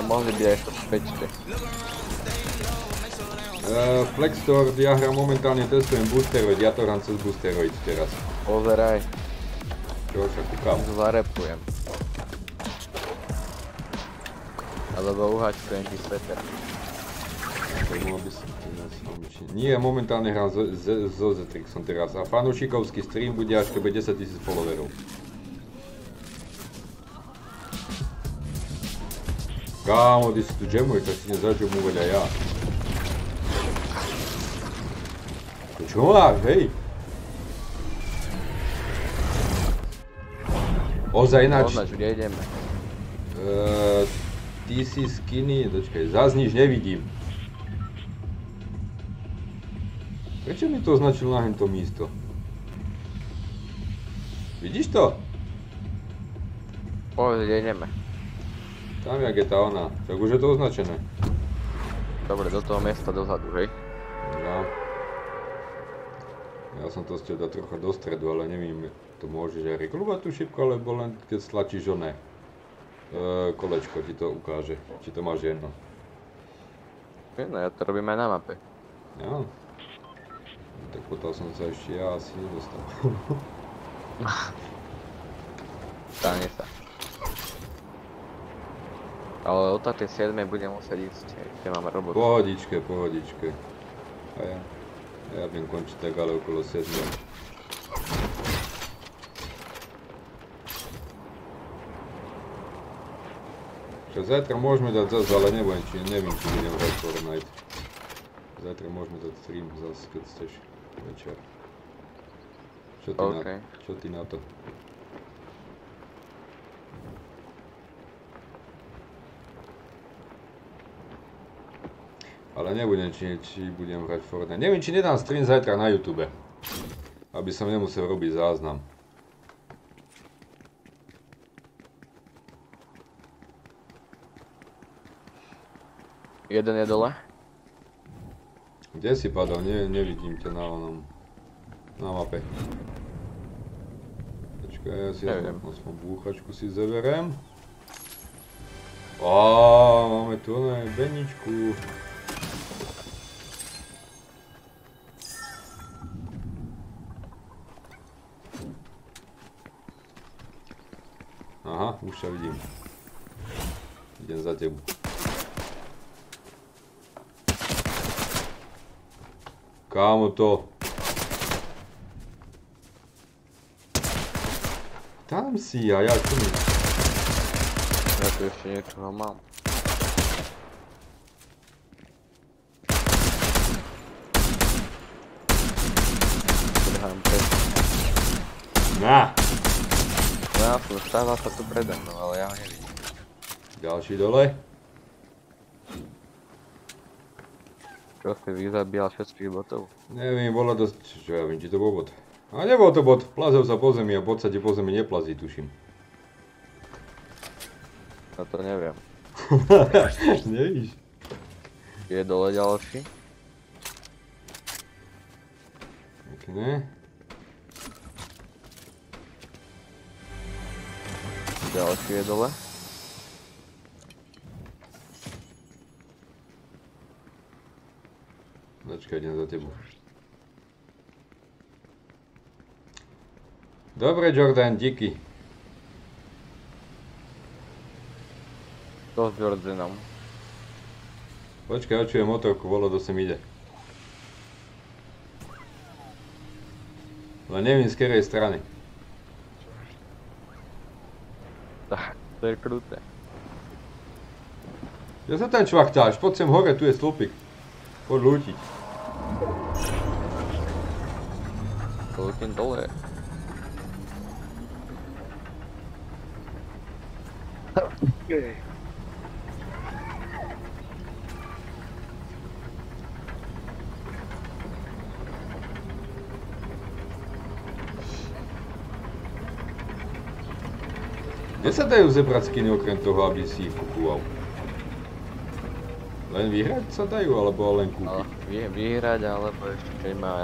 mohli byť aj v pečke. Uh, Flextor, ja hram momentálne testujem Boosteroid, ja to hram cez Boosteroid teraz. Pozeraj. Čo sa kúkam? Zarepujem. Alebo uhačkujem ti sveter. by Nie, momentálne hram so Zetrixom teraz a fanúšikovský stream bude až keby 10 000 followerov. Si tu jamuješ, tak si nezajamovať aj ja. Čo máš, hej? Ozaj ináč... Označ, kde ideme? Eee... Ty si skinny, dočkaj, zás nič nevidím. Prečo mi to označil na hento místo? Vidíš to? Kde ideme. Tam, jak je tá ona. Tak už je to označené. Dobre, do toho miesta dozadu, hej? No. Ja som to ste dať trocha do stredu, ale neviem, to môžeš aj reklubať tú šipku, alebo len keď stlačíš oné. E, kolečko ti to ukáže, či to máš jedno. No ja to robím aj na mape. Ja. No, tak potom som sa ešte ja asi nedostal. Stane sa. Ale od tej 7 budem musieť ísť, keď máme robotu. Pohodičke, pohodičke. A ja. Ja viem končiť tak ale okolo 7. Čo zajtra môžeme dať zase, ale neviem, či neviem, či budem hrať Fortnite. Zajtra môžeme dať stream zase, keď chceš večer. Čo ty, okay. na, čo ty na to? Ale nebudem, či, či budem hrať Fortnite. Neviem, či nedám stream zajtra na YouTube. Aby som nemusel robiť záznam. Jeden je dole. Kde si padol? Ne, nevidím ťa na onom... Na mape. Počkaj, ja si aspoň búchačku si zeberem. Á, máme tu ne, beničku. Aha, už ťa vidím. Idem za tebu. Kámo to? Tam si a ja čo mi? Ja tu ešte niečoho mám. Na! Stával sa tu predo mnou, ale ja ho nevidím. Ďalší dole. Čo si vyzabíjal všetkých botov? Neviem, bolo dosť, čo ja viem, či to bol bot. A nebol to bot, plazil sa po zemi a sa ti po zemi neplazí, tuším. No to neviem. Nevíš? Je dole ďalší? Pekne. Ďalší je dole. Počkaj, idem za tebou. Dobre, Jordan, díky. To s Jordanom. Počkaj, očujem motorku, volo, do sem ide. Ale neviem z ktorej strany. To je kruté. Kde sa ten čvachtáš? Poď sem hore, tu je stĺpik. Poď lútiť. Lútim dole. Okay. Kde sa dajú zebrať skiny okrem toho, aby si ich kupoval? Len vyhrať sa dajú, alebo len kúpiť? Vy, vyhrať, alebo ešte keď má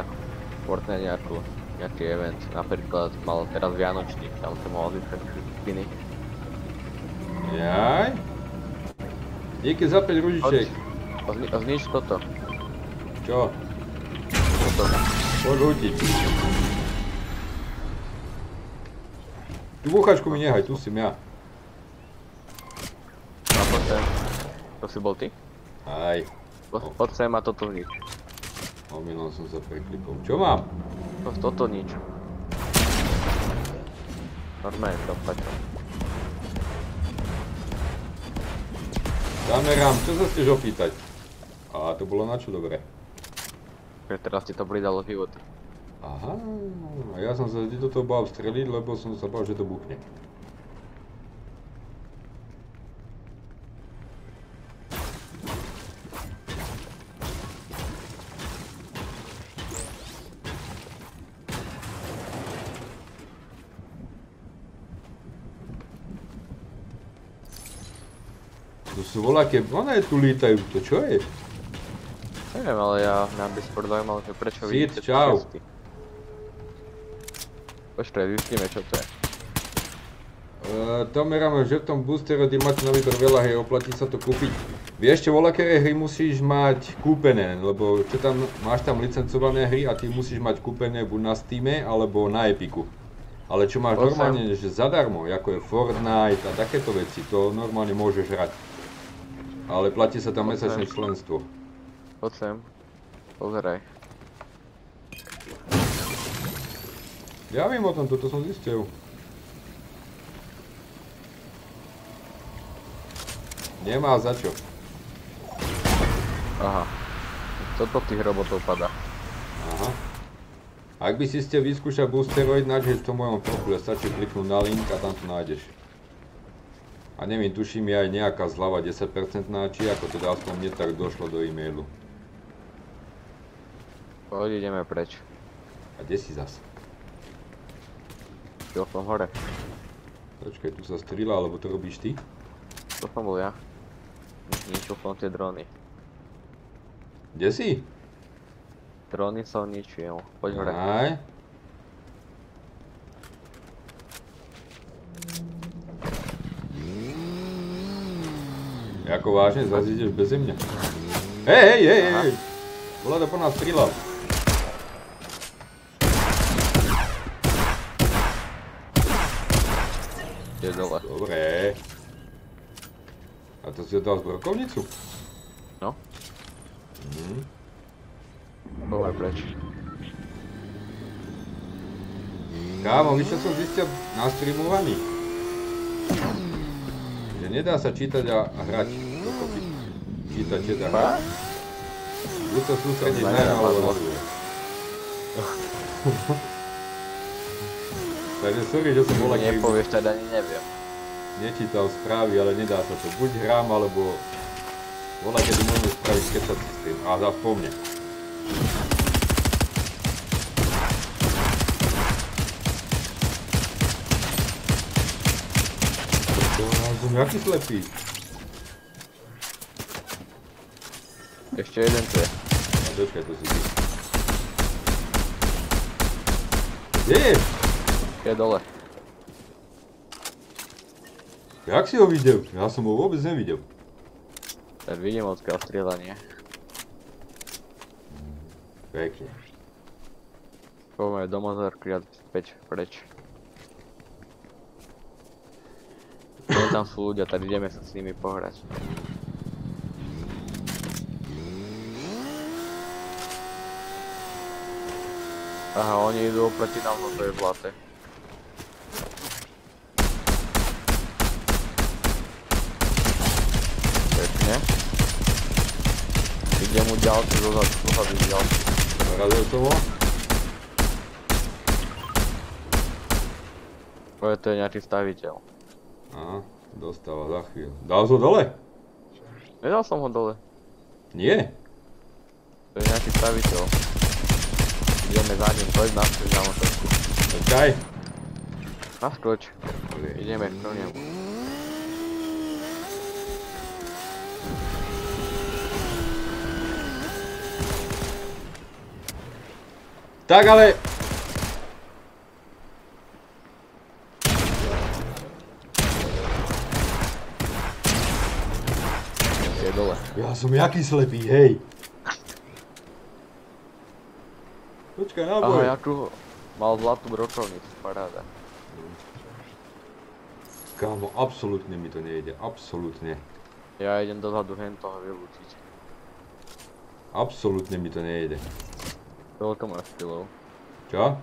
Fortnite nejakú, nejaký event. Napríklad mal teraz Vianočný, tam sa mohol získať skiny. Jaj? Díky za 5 ružičiek. Zni- Znič toto. Čo? Toto. Poď hutiť. Tú búchačku mi nehaj, tu si ja. A poď sem. To si bol ty? Aj, Po- Poď sem a toto nič. omylom som sa preklikol. Čo mám? To, toto nič. Normálne to pačo. Zamerám, čo sa chceš opýtať? A to bolo na čo dobre. Teraz ti to pridalo život. Aha, a ja som sa vždy do toho bál streliť, lebo som sa bál, že to buchne. To sú voľaké, one tu lítajú, to čo je? Neviem, ale ja, mňa by skôr zaujímalo, že prečo Sid, vidíte čau. Počkaj, vyšlíme čo to je. Uh, to meráme, že v tom boostere, kde máte na výber veľa hej, oplatí sa to kúpiť. Vieš čo, voľaké hry musíš mať kúpené, lebo čo tam, máš tam licencované hry a ty musíš mať kúpené buď na Steame alebo na Epiku. Ale čo máš Poď sem. normálne, že zadarmo, ako je Fortnite a takéto veci, to normálne môžeš hrať. Ale platí sa tam mesačné členstvo. Poď sem. Pozeraj. Ja viem o tom, toto som zistil. Nemá za čo. Aha. Toto tých robotov padá. Aha. Ak by si ste vyskúšať boosteroid, nájdeš v tom mojom profile, stačí kliknúť na link a tam to nájdeš. A neviem, tuším je aj nejaká zľava 10% či ako teda aspoň mne tak došlo do e-mailu. Poď, ideme preč. A kde si zas? Šiel som hore. Počkaj, tu sa strieľa, alebo to robíš ty? To som bol ja. Ničil som tie drony. Kde si? Drony som ničil. Poď hore. Aj. Jako vážne, zase ideš bez mňa. Hej, hej, hej, Aha. hej! Bola to po nás strieľal. Je dole. Dobre. A to si dal zbrokovnicu? No. Mhm. Poďme preč. Kámo, víš čo som zistil na streamovaní? Že nedá sa čítať a, a hrať dokopy. Čítať, čítať a hrať. Buď sa sústrediť na jedno alebo na. Takže sorry, že som bol aký Nepovieš, teda ani neviem. nečítal správy, ale nedá sa to. Buď hrám, alebo voľa kedy môžeme spraviť kecací stream. A za po mne. Som jaký slepý. Ešte jeden tu je. A počkaj, to si ty. Kde je? Je dole. Jak si ho videl? Ja som ho vôbec nevidel. Ten vidím odkiaľ strieľanie. Pekne. Poďme do mozorky a späť preč. Nie tam sú ľudia, tak ideme sa s nimi pohrať. Aha, oni idú oproti nám, no to je zlaté. Pekne. Ide mu ďalší, dozadu, dozadu ďalší. Narazil som ho? To je, to je nejaký staviteľ. Aha, dostáva za chvíľu. Dal ho dole? Nedal som ho dole. Nie. To je nejaký staviteľ. Ideme za ním, poď naskoč na motorku. Počkaj. Naskoč. Dobre. Ideme k nemu. Tak ale... Je dole. Ja som jaký slepý, hej. Počkaj, Aha, náboj. ja tu mal zlatú brokovnicu, paráda. Kámo, absolútne mi to nejde, absolútne. Ja idem dozadu hen toho vylúčiť. Absolútne mi to nejde. Koľko máš štýlov? Čo?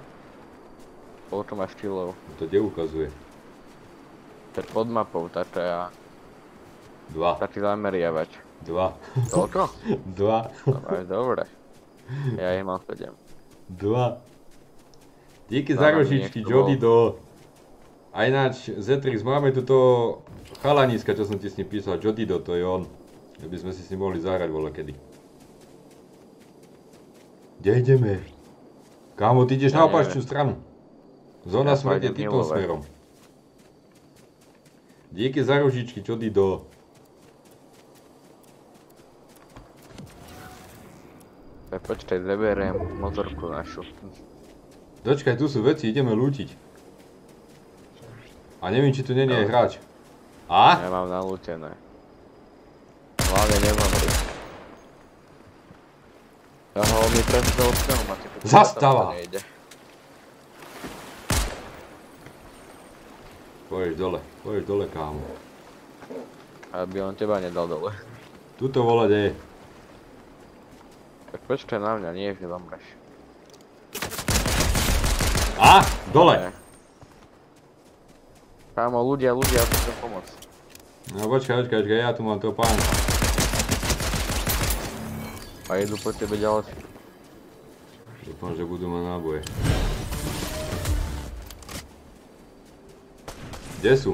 Koľko máš štýlov? To kde ukazuje? To je pod mapou, táto ja. Dva. Taký zameriavač. Dva. Koľko? Dva. To máš dobre. Ja ich mám 7. Dva. Díky Dávam za rožičky, niekto Jody bol. do... A ináč, Zetrix, máme tu to chalaniska, čo som ti s ním písal, Jody do, to je on. Aby sme si s ním mohli zahrať voľa kedy. Kde ideme? Kámo, ty ideš Ja na opačnú stranu. Zóna Ja smrti týmto smerom. Díky za rožičky, Jody do. Tak počkaj, zeberiem motorku našu. Dočkaj, tu sú veci, ideme lútiť. A neviem, či tu není aj hráč. A? Ja mám nalútené. Hlavne nezomri. Aha, on mi prestrel s pneumatiku. Zastava! To nejde. Poješ dole, poješ dole, kámo. Aby on teba nedal dole. Tuto volať je. Tak počkaj na mňa, nie, že zomreš. A? Dole! Kámo, ľudia, ľudia, chcem pomoc. No počkaj, počkaj, počkaj, ja tu mám toho pána. A idú po tebe ďalší. Dúfam, že budú mať náboje. Kde sú?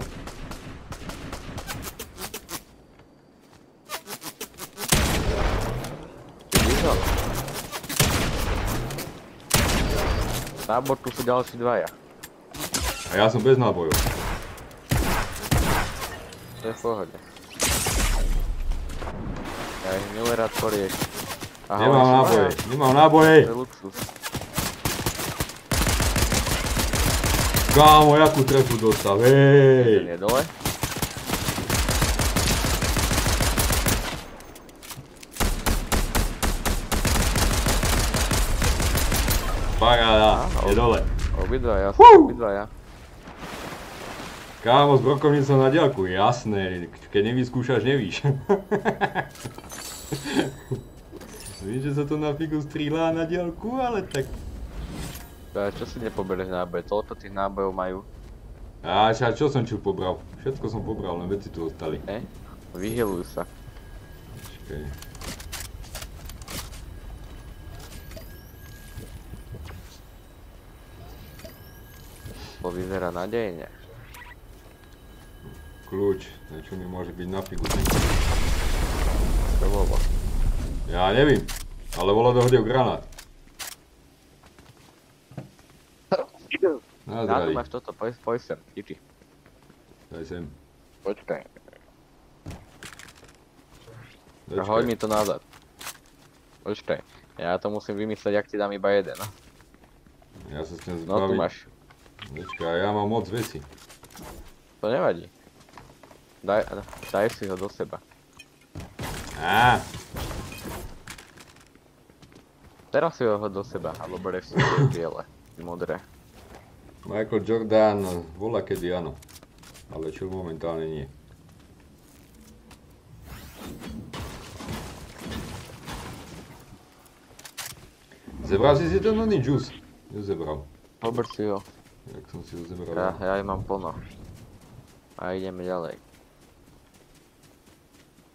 Nábor, tu sú ďalší dvaja. A ja som bez nábojov. To je v pohode. Ja ich milé rád porieš. Aha, Nemám náboje, nemám náboje. To je luxus. Kámo, jakú trefu dostal, hej. je dole. Paráda, je dole. Obidvaja, obidvaja. Kámo, s brokovnicou na diaľku, jasné, keď nevyskúšaš, nevíš. Vím, že sa to na figu strieľa na diaľku, ale tak... A čo si nepobereš náboj? Toľko tých nábojov majú. A čo, čo som čo pobral? Všetko som pobral, len veci tu ostali. Ne? Vyhelujú sa. Počkaj. To vyzerá nadejne. Kľúč, na čo mi môže byť na figu. Čo bolo? Ja nevím, ale vola dohodil granát. Na zdraví, máš toto, poj, poj sem, tiči. daj sem. Počkaj. Dočkaj. Hoď mi to nazad. Počkaj. Ja to musím vymyslieť, ak ti dám iba jeden. no. Ja sa s tým No tu zbavím. máš. Počkaj, ja mám moc veci. To nevadí. Daj, daj si ho do seba. Á, Teraz si ho do seba, alebo bereš si biele, modré. Michael Jordan, vola kedy áno. Ale čo momentálne nie. Zebral si si ten oný juice? Nezebral. Pober si ho. Jak som si ho zebral. Ja, ja ich mám plno. A ideme ďalej.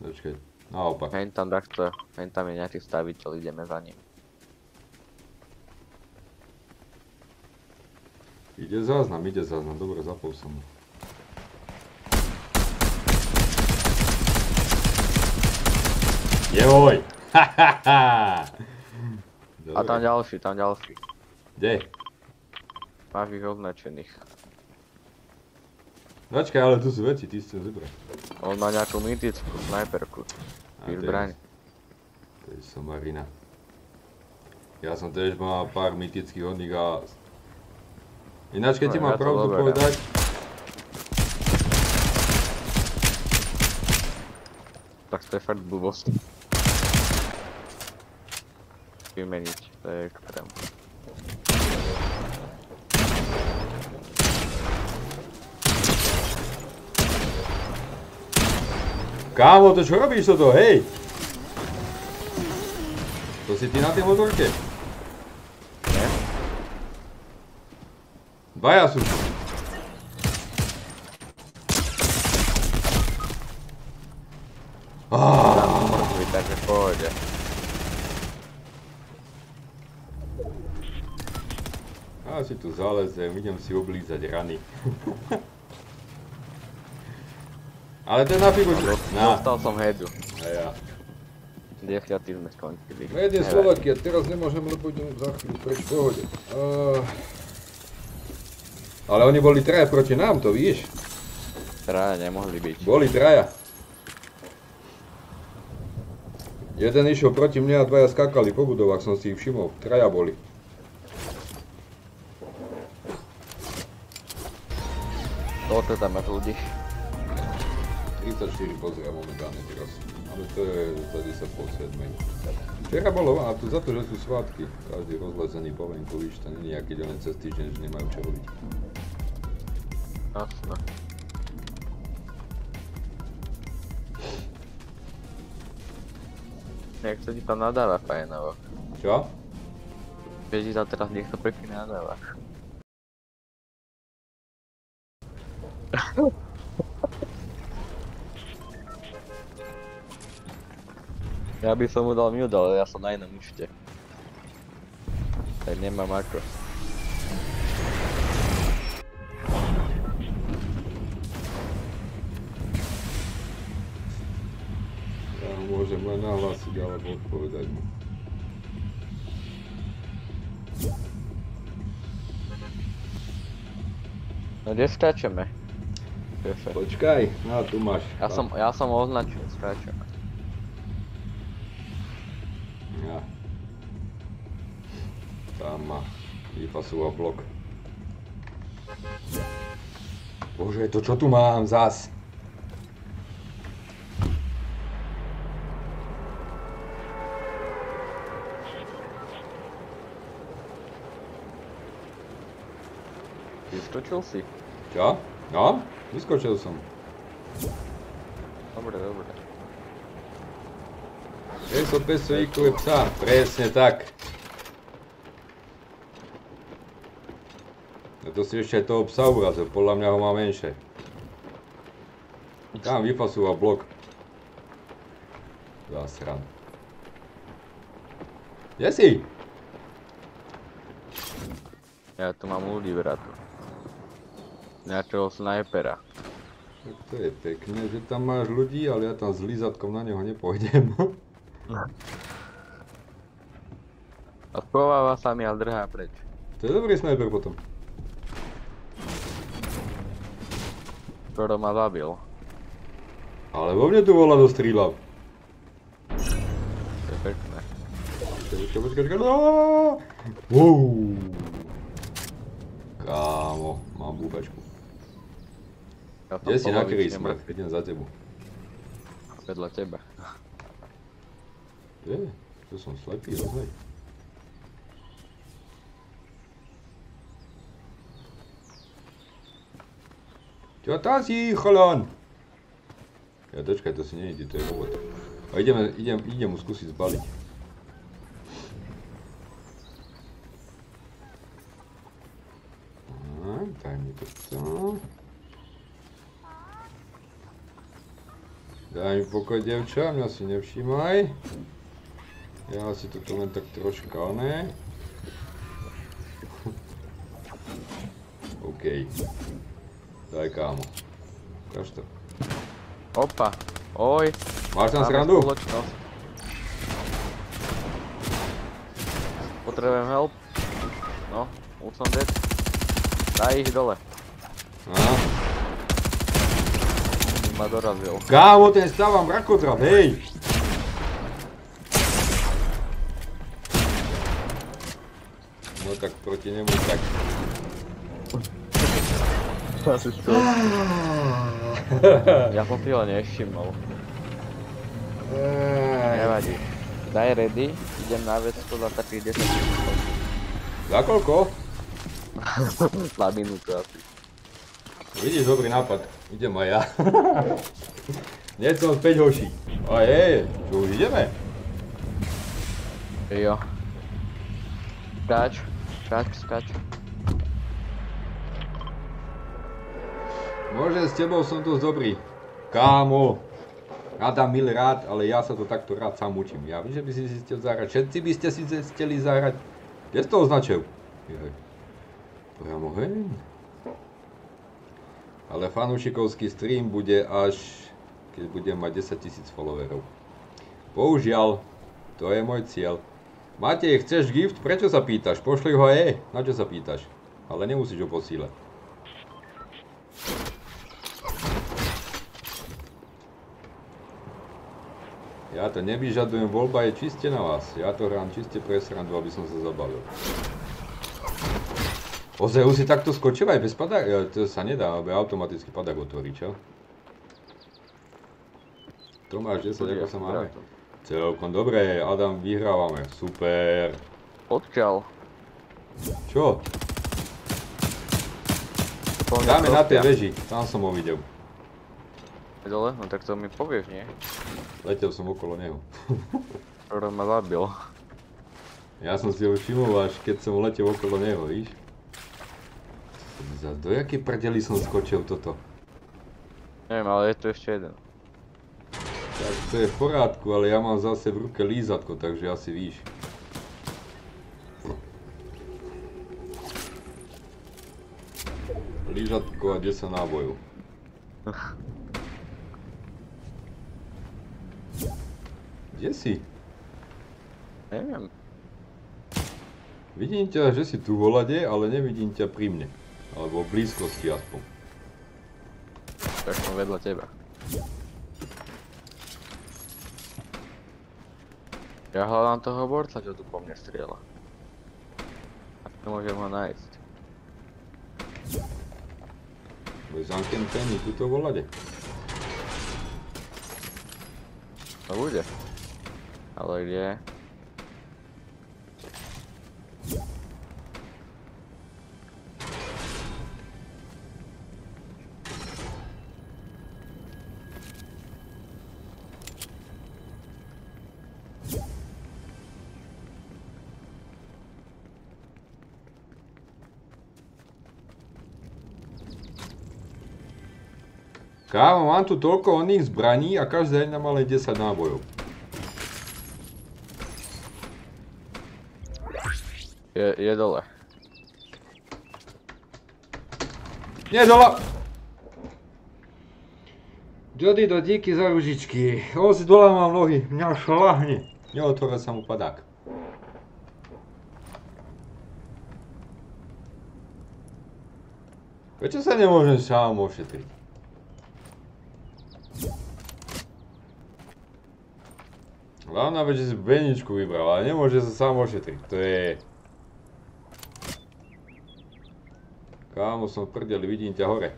Počkaj, naopak. Hen tam takto, hen tam je nejaký staviteľ, ideme za ním. Ide záznam, ide záznam, dobre, zapol som. ho. Joj! A tam ďalší, tam ďalší. Kde? Máš ich označených. Počkaj, ale tu sú veci, ty si chcem zebrať. On má nejakú mytickú snajperku. A Ty to je- zbraň. To je somarina. Ja som tiež mal pár mytických hodných a... Ináč, keď No, ti ja mám to pravdu zoberiem. povedať, To Tak to je fakt blbosť. Vymeniť, to je extrém. Kámo, to čo robíš toto, hej? To si ty na tej motorke? Nie? Dvaja sú tu. Takže pohode. Ja si tu zalezem, idem si oblízať rany. Ale ten na figu... Dostal som headu. a ja. Desiatý sme skončili. Nevadí. Slovakia, teraz nemôžem, lebo idem za chvíľu preč pohode. Uh, ale oni boli traja proti nám, to víš? Traja nemohli byť. Boli traja. Jeden išiel proti mne a dvaja skakali po budovách, som si ich všimol. Traja boli. Koľko tam máš ľudí? 34 pozria momentálne teraz. Ale to je za 10 po 7. Včera bolo, a to za to, že sú svátky. Každý rozlezený po venku, víš, to nie je aký len cez týždeň, že nemajú čo robiť. Jasné. Jak sa ti tam nadáva fajnovo. Čo? Ti tam teraz niekto pekne nadáva. Ja by som mu dal mute, ale ja som na inom účte. Tak nemám ako. Môžem len nahlásiť alebo odpovedať mu. No kde skáčeme? Šéfe. Počkaj, no tu máš. Ja som, ja som označil, skáčeme. Ja. Tam má vypasúva blok. Bože, to čo tu mám zas? Vyskočil si? Čo? No, vyskočil som. Dobre, dobre. Meso bez výkule psa, presne tak. No to si ešte aj toho psa urazil, podľa mňa ho má menšie. Tam vypasúva blok. Zasran. Kde si? Ja tu mám ľudí, bratu. Nejakého snajpera. Tak to je pekné, že tam máš ľudí, ale ja tam s lízatkom na neho nepôjdem. A schováva sa mi a drhá preč. to je dobrý sniper potom. Skoro ma zabil. Ale vo mne tu volá do strýlav. To je pekné. Počkaj, počkaj, počkaj, počkaj, no! Wow. Kámo, mám búbačku. Ja Kde si na smrť? mŕtvy. Idem za tebou. Vedľa teba. Je, to som slepý, rozhej. Čo tam si, chalán? Ja dočkaj, to si nejde, to je robot. A ideme, idem, idem mu skúsiť zbaliť. Tak, daj mi to. Daj mi pokoj, devča, mňa si nevšímaj. Ja si toto len tak troška, ne? OK. Daj kámo. Ukáž to. Opa. Oj. Máš tam srandu? Potrebujem help. No, už som dead. Daj ich dole. Á. Ma dorazil. Kámo, ten stávam rakodrap, hej! No tak proti nemu tak. Ja som si ho nevšimol. nevadí. Daj ready, idem na vec za takých 10 minút. Za koľko? Na minútu asi. Vidíš, dobrý nápad. Idem aj ja. Hneď som späť hoší. A je, čo už ideme? Jo. Skáč, skáč, skáč. Môže, s tebou som dosť dobrý. Kámo. Rada mil rád, ale ja sa to takto rád sám učím. Ja vím, že by si si chcel zahrať. Všetci by ste si chceli zahrať. Kde si to označil? Jaj. Priamo hen. Ale fanúšikovský stream bude až keď budem mať 10 000 followerov. Bohužiaľ, to je môj cieľ. Matej, chceš gift? Prečo sa pýtaš? Pošli ho e. Na čo sa pýtaš? Ale nemusíš ho posílať. Ja to nevyžadujem, voľba je čiste na vás. Ja to hrám čiste pre srandu, aby som sa zabavil. Ozaj, už si takto skočil aj bez padák? Ja, to sa nedá, aby automaticky padák otvorí, čo? Tomáš, 10, ako sa máme? Celkom dobre, Adam, vyhrávame, super. Odkiaľ? Čo? Dáme na tej veži, tam som ho videl. Dole? No tak to mi povieš, nie? Letel som okolo neho. Ktorý ma zabil. Ja som si ho všimol až keď som letel okolo neho, víš? Za do jakej prdeli som skočil toto? Neviem, ale je tu ešte jeden. Tak to je v porádku, ale ja mám zase v ruke lízatko, takže asi víš. Lízatko a 10 nábojov. Kde si? Neviem. Vidím ťa, že si tu v holade, ale nevidím ťa pri mne. Alebo v blízkosti aspoň. Tak som vedľa teba. Ja hľadám toho borca, čo tu po mne strieľa. A nemôžem ho nájsť. Bez antentény tuto v holade. No bude. Ale kde? Kámo, mám tu toľko oných zbraní a každá jedna má len 10 nábojov. Je, je dole. Nie, dole! Jody do díky za ružičky. On si dole mám nohy, mňa šlahne. Neotvoril sa mu padák. Prečo sa nemôžem sám ošetriť? Hlavná vec, že si beničku vybral, ale nemôže sa sám ošetriť. To je... Kámo, som v prdeli, vidím ťa hore.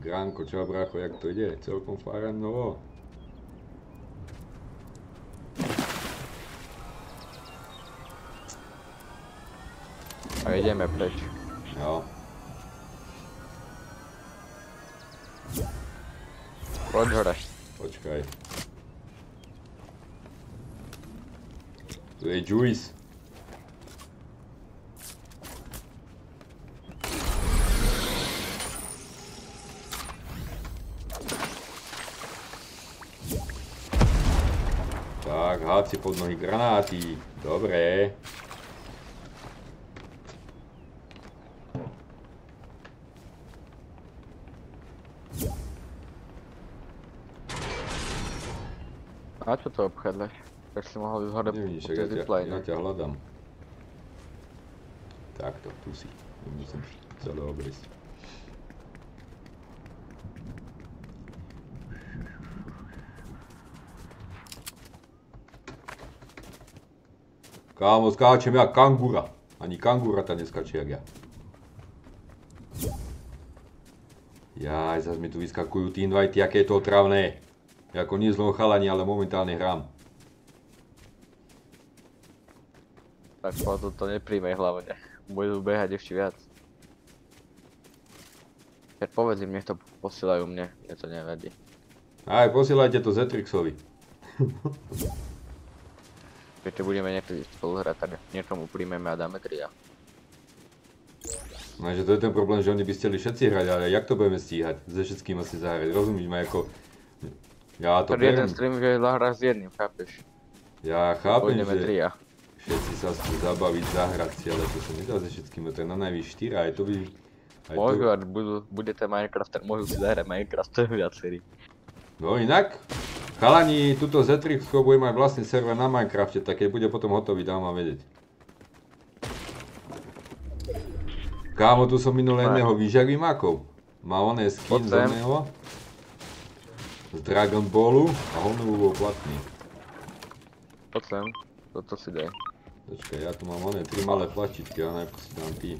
Gránko, čo brácho, jak to ide? Celkom faranovo. A ideme preč. Jo. Poď hore. Počkaj. Tu je Juice. Tak, hád si pod nohy granáty. Dobre. Čo to obchádzaš? Tak si mohol ísť hore Nevidíš, po tej ja ťa, ja ťa hľadám. Takto, tu si. Nemusím celé obrísť. Kámo, skáčem jak kangura. Ani kangura ta neskačí jak ja. Jaj, zase mi tu vyskakujú teenwhitey, aké je to otravné. Ako nie zlom chalani, ale momentálne hrám. Tak potom to nepríjmej hlavne. Budú behať ešte viac. Keď povedz im, nech to posielajú mne, mne to nevadí. Aj, posielajte to Zetrixovi. Keď budeme niekedy spolu hrať, tak niekomu príjmeme a dáme tria. No, že to je ten problém, že oni by chceli všetci hrať, ale jak to budeme stíhať? Se všetkým asi zahrať, rozumíš ma ako... Ja to Tak jeden stream, že zahráš s jedným, chápeš? ja chápem, Pôjdeme že tria. všetci sa chcú zabaviť, zahrať si, ale to sa nedá se všetkým, to je na najvyš 4 aj to by... Aj Môžu, to... budú, budete Minecraft, tak môžu si zahrať Minecraft, to je viacerí. No inak, chalani, tuto Zetrix bude mať vlastný server na Minecrafte, tak keď bude potom hotový, dám vám vedieť. Kámo, tu som minul jedného, víš jak vymákol? Má oné skin z Poď sem. oného. Z Dragon Ballu a hovno bol platný. Poď sem, toto si daj. Počkaj, ja tu mám oné tri malé flaštičky, ale najprv si dám ty.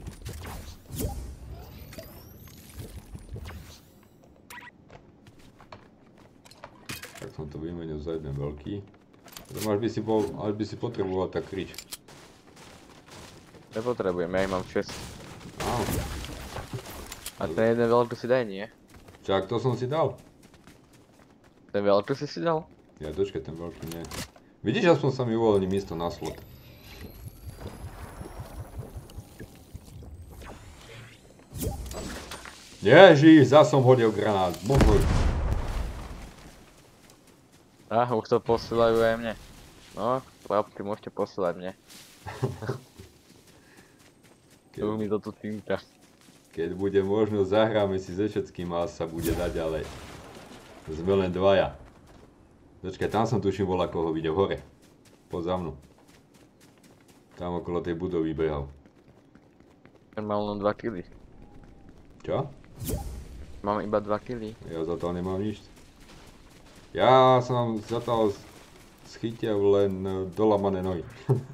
Tak som to vymenil za jeden veľký. Potom až by si, bol, až by si potreboval tak krič. Nepotrebujem, ja ich mám 6. Áno. A ten jeden veľký si daj, nie? Čak, to som si dal. Ten veľký si si dal? Ja dočkaj, ten veľký nie. Vidíš, aspoň sa mi uvoľní miesto na slot. Ježiš, zas som hodil granát. Možno... Á, už to posielajú aj mne. No, chlapci, môžete posielať mne. Keď, mi to tu týmka. keď bude možnosť, zahráme si se všetkým a sa bude dať, ale sme len dvaja. Počkaj, tam som tuším bol, ako ho videl hore. Poza mnou. Tam okolo tej budovy behal. Ten mal len 2 kg. Čo? Mám iba 2 kg. Ja za to nemám nič. Ja som za to schytil len e, dolamané nohy.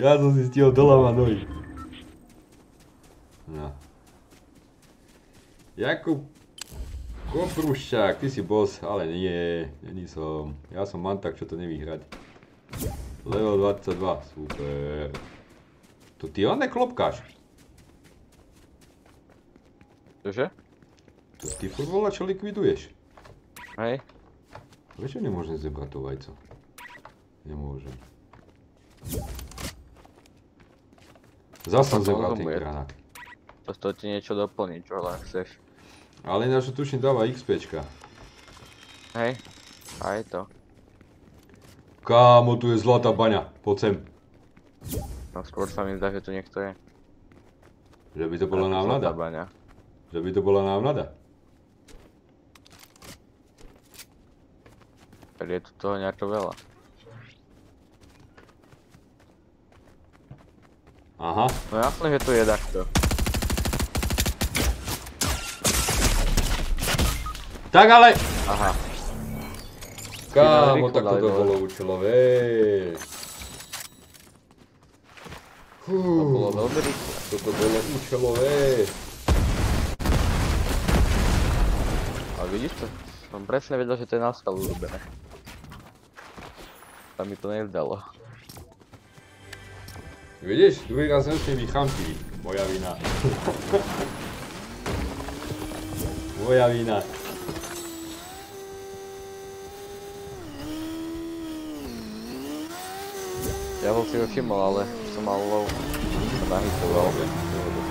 ja som si stihol dolamať nohy. No. Jakub Kopruščák, ty si boss, ale nie, není som. Ja som mantak, čo to neví hrať. Level 22, super. To ty on neklopkáš. Čože? To ty furt čo likviduješ. Hej? Prečo nemôžem zebrať to vajco? Nemôžem. Zas som zebral ten rozumuje. granát. To, to ti niečo doplní, čo len chceš. Ale ináč to tuším dáva XPčka. Hej? Aj to. Kámo, tu je zlatá baňa. Poď sem. No skôr sa mi zdá, že tu niekto je. Že by to bola návnada. baňa. Že by to bola návnada. Tak je tu toho nejako veľa. Aha. No jasné, že tu je takto. Tak ale... Aha. Kámo, tak toto bolo účelové. To bolo veľmi rýchlo. toto bolo účelové. A vidíš to? Som presne vedel, že to je na skalu urobené. Tam mi to nevzdalo. Vidíš, druhý raz nesmie byť chamtivý. Moja vina. Moja vina. Mal low. Som nahytoval. Dobre, dobre.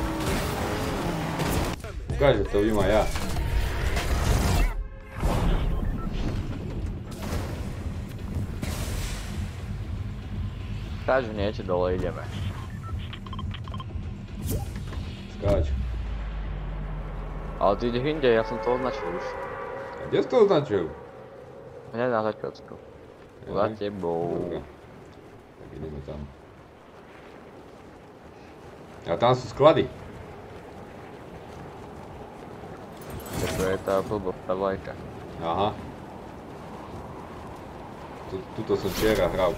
Ukáž, že to vím aj ja. Skáč hneď, dole ideme. Skáč. Ale ty ideš inde, ja som to označil už. A kde si to označil? Hneď na začiatku. Za tebou. Dobre. Tak ideme tam. A tam sú sklady. To je tá blbová vlajka. Aha. Tu, tuto som včera hral.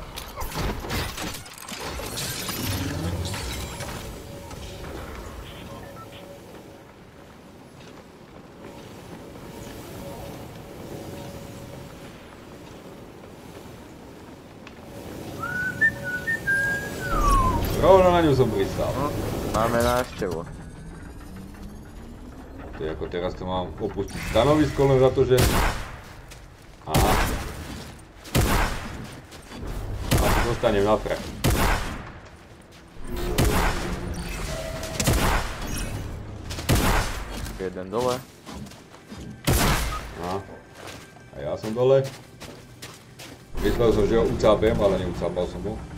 Máme návštevu. To je ako teraz to mám opustiť stanovisko len za to, že... Aha. A to dostanem na trh. Jeden dole. Aha. A ja som dole. Myslel som, že ho ucápem, ale neucápal som ho.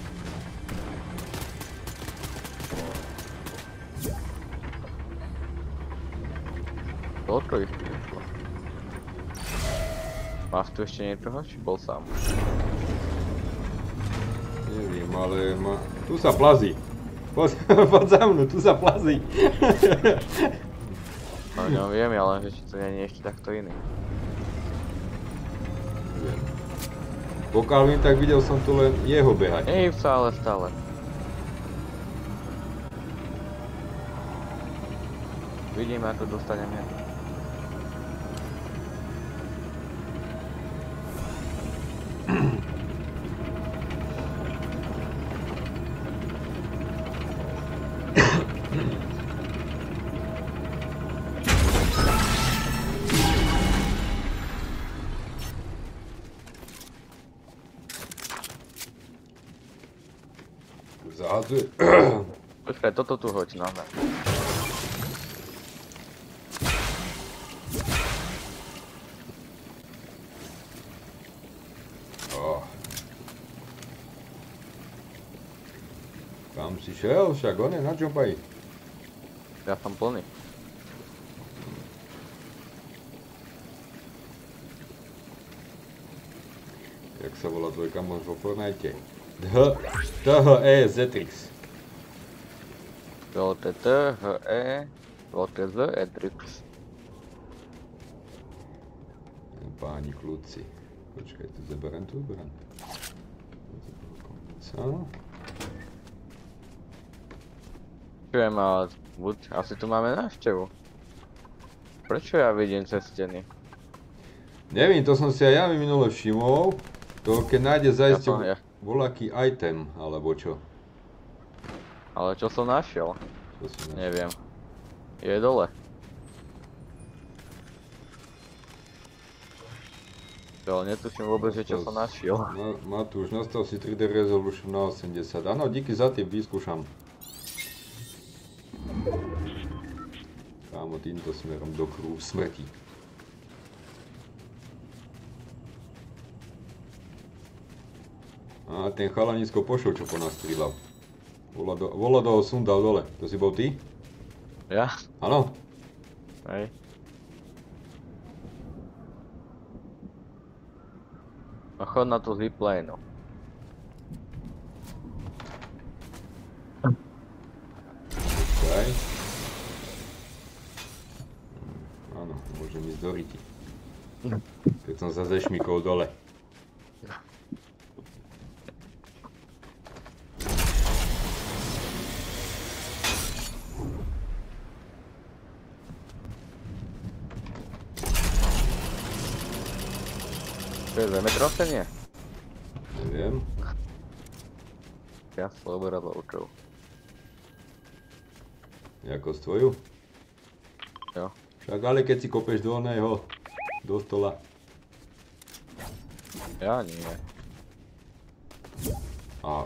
Toľko ich tu nešlo. Máš tu ešte niekoho, či bol sám? Neviem, ale ma... Tu sa plazí. Poď, poď za mnou, tu sa plazí. No ňom viem, ale že či to nie je ešte takto iný. Neviem. Pokiaľ viem, tak videl som tu len jeho behať. Nie, stále, stále. Vidíme, ako dostaneme. Počkaj, toto tu hoď na mňa. Oh. Kam si šel? Však on je na čompaji. Ja som plný. Jak sa volá tvoj kamoš vo Fortnite? Dh, THE Zetrix. VLTT, HE, VLTZ, Edrix. Páni kľúci. Počkaj, tu zaberem, tu zaberem. Čujem, ale buď, asi tu máme návštevu. Prečo ja vidím cez steny? Neviem, to som si aj ja minule všimol. To keď nájde zaiste Ja item, alebo čo. Ale čo som našiel? To si našiel. Neviem. Je dole. Jo, netuším vôbec, že čo som našiel. Ma- Matúš, nastav si 3D resolution na 80. Áno, díky za tým, vyskúšam. Kámo, týmto smerom do kruhu smrti. A ten chalanisko pošol, čo po nás strieľal. Volado ho sundal dole. To si bol ty? Ja? Áno? Hej. No chod na tú zipline. Počkaj. Áno, môžem ísť do riti. Keď som sa zešmikol dole. To je zemetrosenie? Neviem. Ja sloboradlovčov. Jako z tvoju? Jo. Však ale keď si kopeš do oného, do stola. Ja nie. A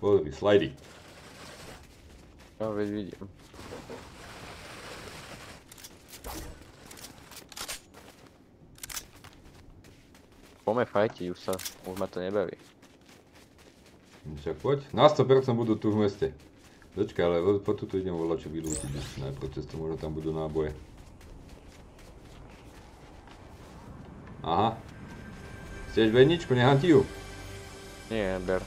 pozri, slajdy. Ja veď vidím. Poďme fajti, už sa, už ma to nebaví. Však poď. Na 100% budú tu v meste. Počkaj, ale po- tuto idem volať, čo vylútiť. Najprv cestu, možno tam budú náboje. Aha. Chceš vedničku, nechám ti ju. Nie, ber.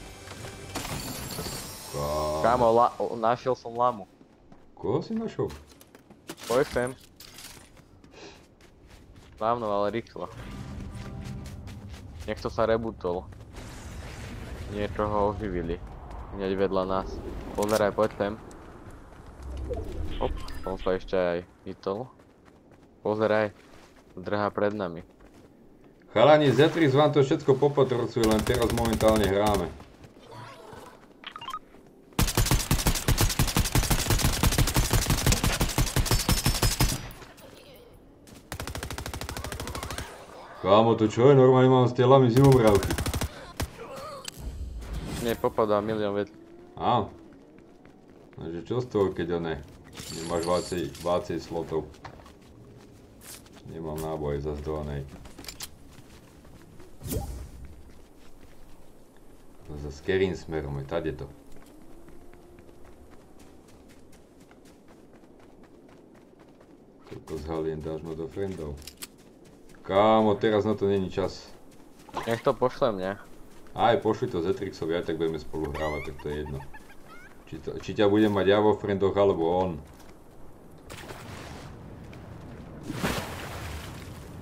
Ká- Kámo, la, o- našiel som lamu. Koho si našiel? Poď sem. Dávno, ale rýchlo. Niekto sa rebutol. Niečoho oživili. Hneď vedľa nás. Pozeraj, poď sem. Hop, som sa ešte aj hitol. Pozeraj. Drhá pred nami. Chalani, Zetrix vám to všetko popotrcuje, len teraz momentálne hráme. Kámo, to čo je? Normálne mám s telami zimomrávky. Popadá milión ved. Á. Takže čo z toho, keď one nemáš vácej, vácej slotov? Nemám náboje zase do onej. To za skerým smerom, je tade to. Koľko zhalien dáš ma do friendov. Kámo, teraz na to není čas. Nech to pošle mne. Aj pošli to Zetrixovi, aj tak budeme spolu hrávať, tak to je jedno. Či, to, či ťa budem mať ja vo friendoch, alebo on.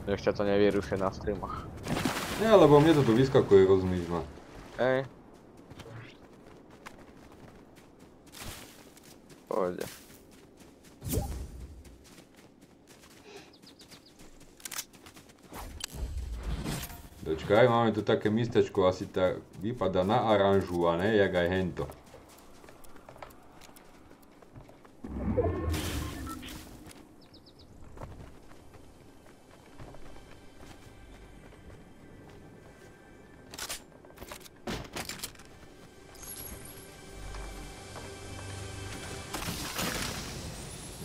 Ešte to nevyrušuje na streamoch. Nie, lebo mne to tu vyskakuje, rozumíš ma. Hej. Pôjde. Počkaj, máme tu také mistečko, asi tak vypadá naaranžované, jak aj hento.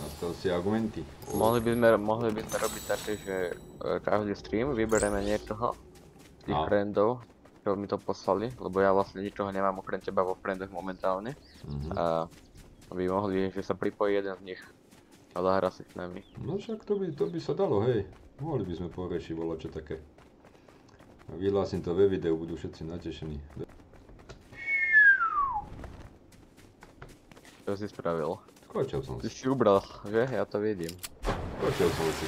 Nastav si argumenty. Mohli by sme, mohli by sme robiť také, že e, každý stream vyberieme niekoho tých No. friendov, čo mi to poslali, lebo ja vlastne ničoho nemám okrem teba vo friendoch momentálne. Mhm. A by mohli, že sa pripojí jeden z nich a zahra si s nami. No však to by, to by sa dalo, hej. Mohli by sme porešiť čo také. Vyhlásim to ve videu, budú všetci natešení. Čo si spravil? Skočil som Ty si. si ubral, že? Ja to vidím. Skočil som si.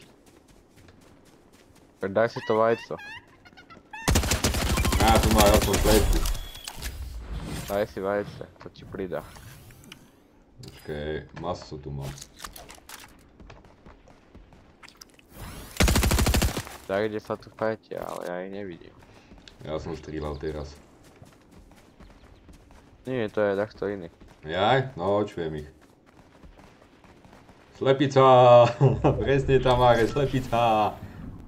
Tak daj si to vajco. Á, tu má, ja som pletku. Daj si vajce, to ti pridá. Počkej, maso tu mám. Tak kde sa tu fajtia, ale ja ich nevidím. Ja som strieľal teraz. Nie, to je takto iný. Jaj? No, čujem ich. Slepica! Presne tam máre, slepica!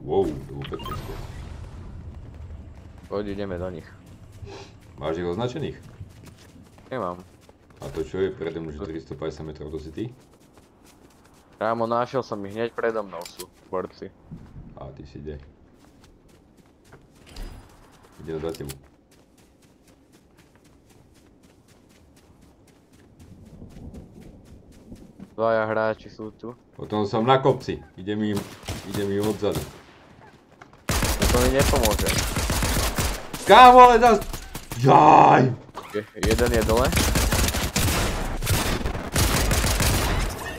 Wow, to bol pekný skok. Poď ideme do nich. Máš ich označených? Nemám. A to čo je predo mnou, že 350 metrov do city? Rámo, našiel som ich hneď predo mnou sú, borci. A ty si ide. Idem za tebu. Dvaja hráči sú tu. Potom som na kopci. Idem im, idem im odzadu. Mi nepomôže. Kámo, ale zas... Jaj! Je, jeden je dole.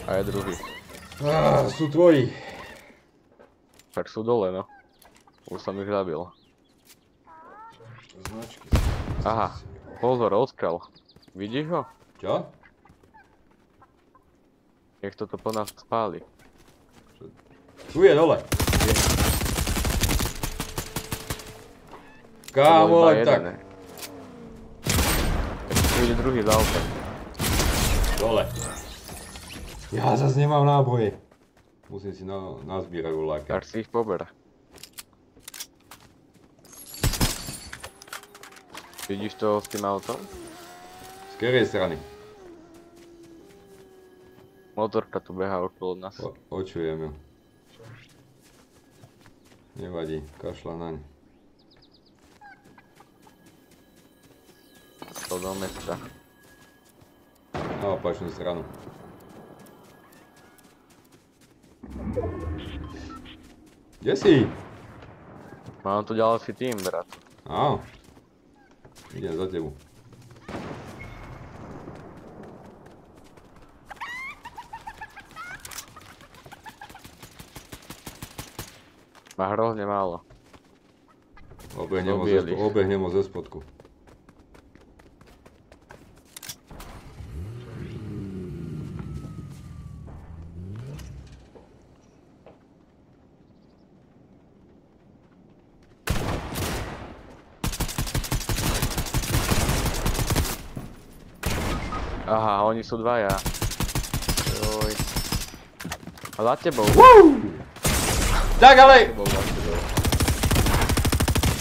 A je druhý. Á, sú tvoji. Tak sú dole, no. Už som ich zabil. Značky. Aha, pozor, odkal. Vidíš ho? Čo? Nech toto po nás spáli. Tu je dole. Je. To bol Kámo, len tak. ne? Ide druhý za autom. Dole. Ja zas nemám náboje. Musím si na, nazbierať. Tak si ich pober. Vidíš toho s tým autom? Z ktorej strany? Motorka tu behá okolo nás. O, očujem ju. Nevadí, kašľa naň. To do mesta. Na opačnú stranu. Kde si? Mám tu ďalší tým, brat. Á. Idem za tebu. Má hrozne málo. Obehnem ho ze spodku. Aha, oni sú dvaja. Joj. A za tebou. Tak ale, Bol na tebe.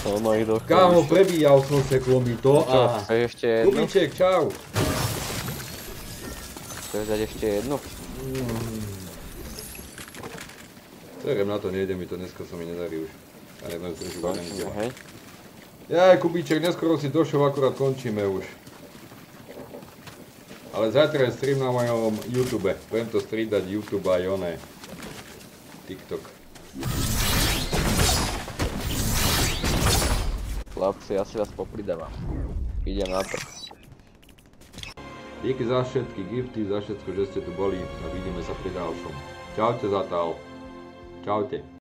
No, no ich do kámo, prebíjal som sa to Čo, a... chceš ešte jednu? Kubíček, čau. Chceš dať ešte jednu? Serem na to, nejde mi to, dneska sa mi nedarí už. Ja neviem, som už? Jaj, Kubíček, neskoro si došiel, akurát končíme už. Ale zajtra je stream na mojom YouTube. Budem to striedať YouTube aj oné. TikTok. Chlapci, ja si vás popridávam. Idem na to. Díky za všetky gifty, za všetko, že ste tu boli a vidíme sa pri ďalšom. Čaute Zatal. Čaute.